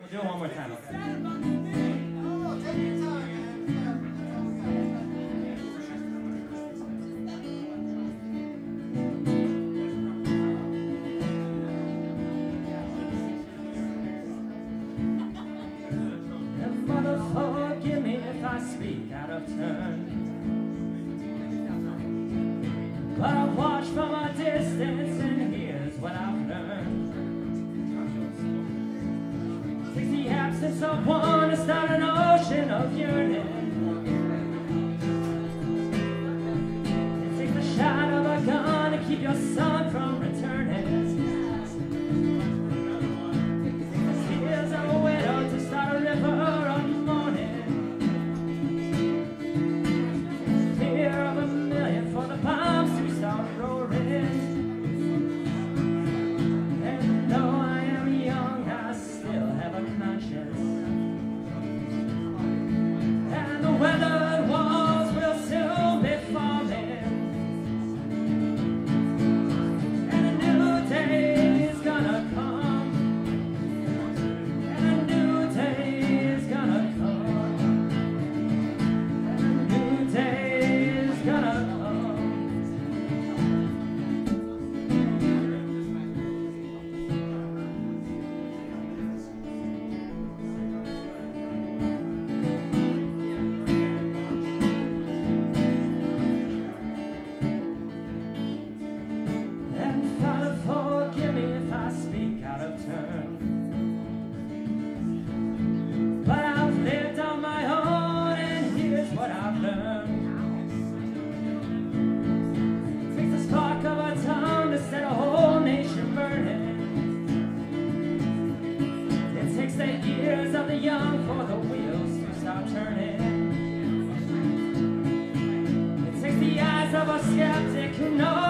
We'll do it one more time, okay? speak out of turn. var skeptiker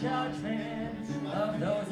judgment of those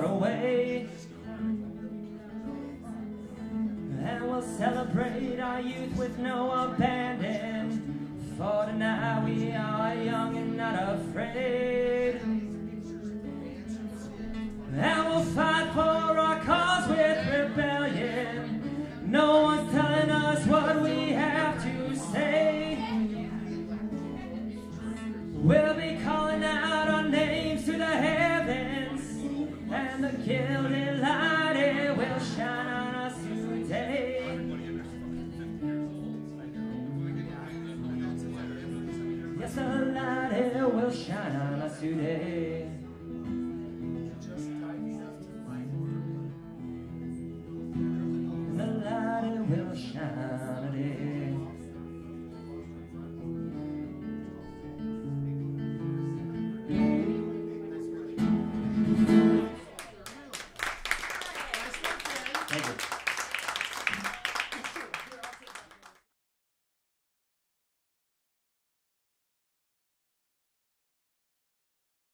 far away. And we'll celebrate our youth with no abandon. For tonight we are young and not afraid. And we'll fight for light, it will shine on us today. Yes, the light, it will shine on us today.